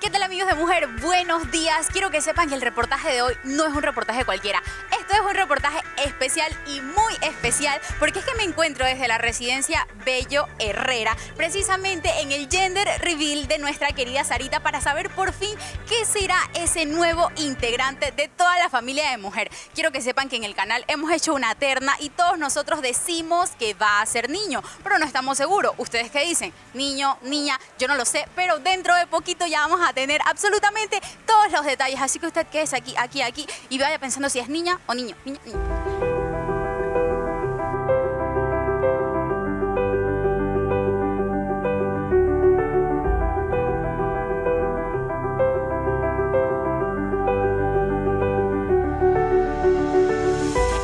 ¿Qué tal amigos de Mujer? Buenos días. Quiero que sepan que el reportaje de hoy no es un reportaje cualquiera. Esto es un reportaje especial y muy especial porque es que me encuentro desde la residencia Bello Herrera, precisamente en el gender reveal de nuestra querida Sarita para saber por fin qué será ese nuevo integrante de toda la familia de Mujer. Quiero que sepan que en el canal hemos hecho una terna y todos nosotros decimos que va a ser niño, pero no estamos seguros. ¿Ustedes qué dicen? Niño, niña, yo no lo sé, pero dentro de poquito ya vamos a tener absolutamente todos los detalles. Así que usted quédese aquí, aquí, aquí y vaya pensando si es niña o niño. Niña, niño.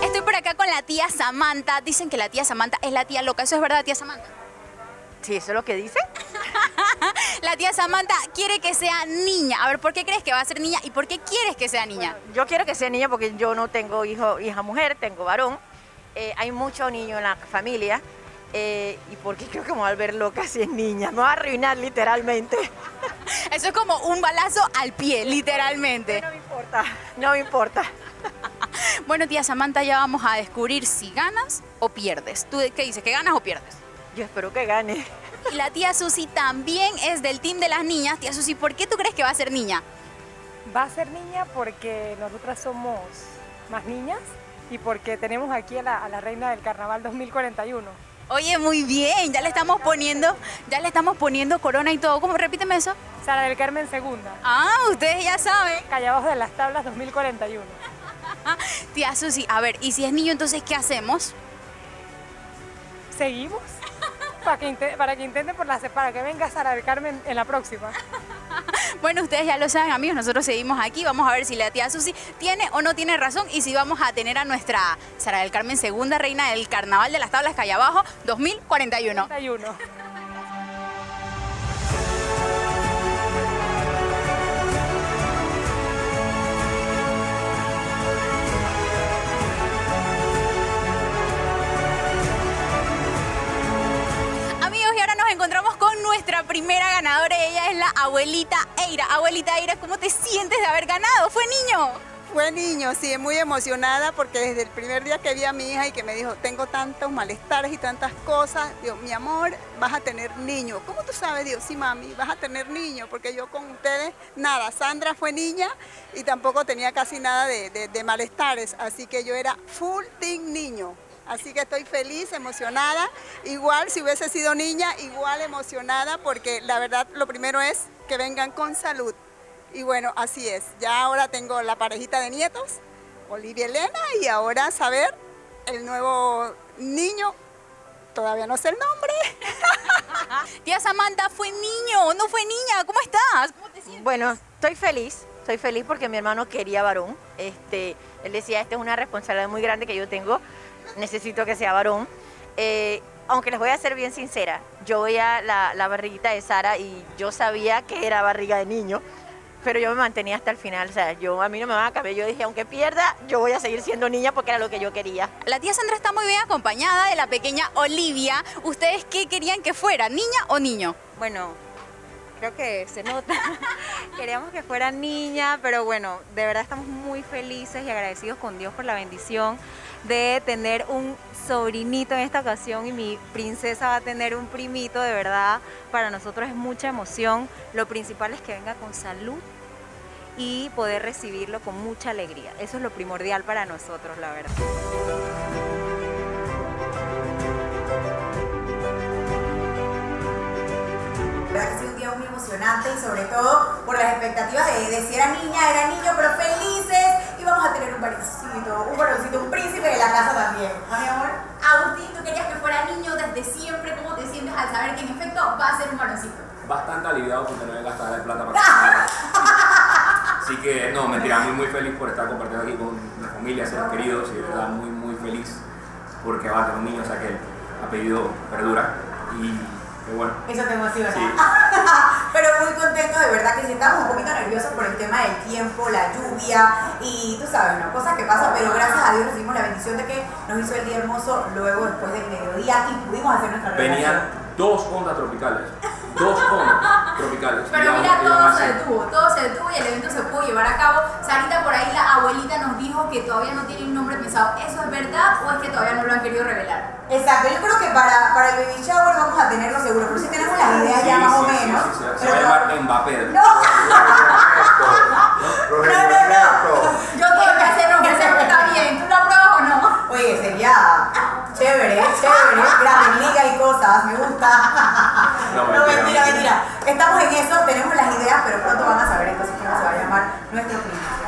Estoy por acá con la tía Samantha. Dicen que la tía Samantha es la tía loca. ¿Eso es verdad, tía Samantha? Sí, eso es lo que dice. La tía Samantha quiere que sea niña. A ver, ¿por qué crees que va a ser niña y por qué quieres que sea niña? Yo quiero que sea niña porque yo no tengo hijo, hija mujer, tengo varón. Eh, hay muchos niños en la familia. eh, y porque creo que me voy a volver loca si es niña. Me va a arruinar literalmente. Eso es como un balazo al pie, literalmente. No me importa, no me importa. Bueno, tía Samantha, ya vamos a descubrir si ganas o pierdes. ¿Tú qué dices? ¿Que ganas o pierdes? Yo espero que gane. Y la tía Susi también es del team de las niñas. Tía Susi, ¿por qué tú crees que va a ser niña? Va a ser niña porque nosotras somos más niñas y porque tenemos aquí a la, a la reina del carnaval 2041. Oye, muy bien, ya le estamos poniendo, ya le estamos poniendo corona y todo. ¿Cómo? Repíteme eso. Sara del Carmen Segunda, Ah, ustedes ya saben. Callabajo de las Tablas 2041. Tía Susi, a ver, ¿y si es niño, entonces qué hacemos? ¿Seguimos? Para que, para que intenten por la para que venga Sara del Carmen en la próxima. Bueno, ustedes ya lo saben, amigos, nosotros seguimos aquí. Vamos a ver si la tía Susi tiene o no tiene razón y si vamos a tener a nuestra Sara del Carmen, segunda reina del Carnaval de las Tablas Calle Abajo 2041. 41. Abuelita Eira. Abuelita Eira, ¿cómo te sientes de haber ganado? ¿Fue niño? Fue niño, sí, muy emocionada porque desde el primer día que vi a mi hija y que me dijo, tengo tantos malestares y tantas cosas, digo, mi amor, vas a tener niño. ¿Cómo tú sabes? Digo, sí, mami, vas a tener niño, porque yo con ustedes, nada, Sandra fue niña y tampoco tenía casi nada de- de malestares, así que yo era full team niño. Así que estoy feliz, emocionada. Igual si hubiese sido niña, igual emocionada, porque la verdad lo primero es que vengan con salud. Y bueno, así es. Ya ahora tengo la parejita de nietos, Olivia Elena, y ahora saber el nuevo niño. Todavía no sé el nombre. Tía Samantha, ¿fue niño? ¿No fue niña? ¿Cómo estás? ¿Cómo te sientes? Bueno, estoy feliz. Estoy feliz porque mi hermano quería varón. Este, él decía, esta es una responsabilidad muy grande que yo tengo. Necesito que sea varón. Eh, aunque les voy a ser bien sincera, yo veía la, la barriguita de Sara y yo sabía que era barriga de niño, pero yo me mantenía hasta el final. O sea, yo, a mí no me van a cambiar. Yo dije, aunque pierda, yo voy a seguir siendo niña porque era lo que yo quería. La tía Sandra está muy bien acompañada de la pequeña Olivia. ¿Ustedes qué querían que fuera, niña o niño? Bueno, creo que se nota. Queríamos que fuera niña, pero bueno, de verdad estamos muy felices y agradecidos con Dios por la bendición de tener un sobrinito en esta ocasión y mi princesa va a tener un primito, de verdad, para nosotros es mucha emoción. Lo principal es que venga con salud y poder recibirlo con mucha alegría. Eso es lo primordial para nosotros, la verdad. ha sido un día muy emocionante y sobre todo por las expectativas de, de si era niña, era niño, pero felices y vamos a tener un varoncito, un varoncito, un príncipe de la casa también. ¿No, mi amor? Agustín, tú querías que fuera niño desde siempre. ¿Cómo te sientes al saber que en efecto va a ser un varoncito? bastante aliviado por tener que gastar el plata para cocinar. Así que, no, mentira, muy, muy feliz por estar compartiendo aquí con la familia, seres queridos, y de verdad muy, muy feliz porque va a tener un niño, o sea que el apellido perdura. Y bueno, Eso te emociona. Sí. Pero muy contento, de verdad que sí estamos un poquito nerviosos por el tema del tiempo, la lluvia y tú sabes, ¿no? Cosas que pasan, pero gracias a Dios recibimos la bendición de que nos hizo el día hermoso luego después del mediodía y pudimos hacer nuestra venían relación. dos ondas tropicales. Dos con tropicales. Pero mira, todo se detuvo, todo se detuvo y el evento se pudo llevar a cabo. Sarita, por ahí la abuelita nos dijo que todavía no tiene un nombre pensado. ¿Eso es verdad o es que todavía no lo han querido revelar? Exacto, yo creo que para, para el baby shower vamos a tenerlo seguro, pero sí tenemos las ideas ya Sí, más o sí, menos. sí, sí, se va a llamar Mbappé. No, Rogelio No, no, no. Ernesto. Yo tengo que hacer nombre, ese está bien. ¿Tú lo apruebas o no? Oye, sería chévere, chévere, Grandes Liga y cosas, me gusta. No, No, mentira, mentira, mentira. mentira. Estamos en eso, tenemos las ideas, pero pronto van a saber entonces cómo se va a llamar nuestro príncipe.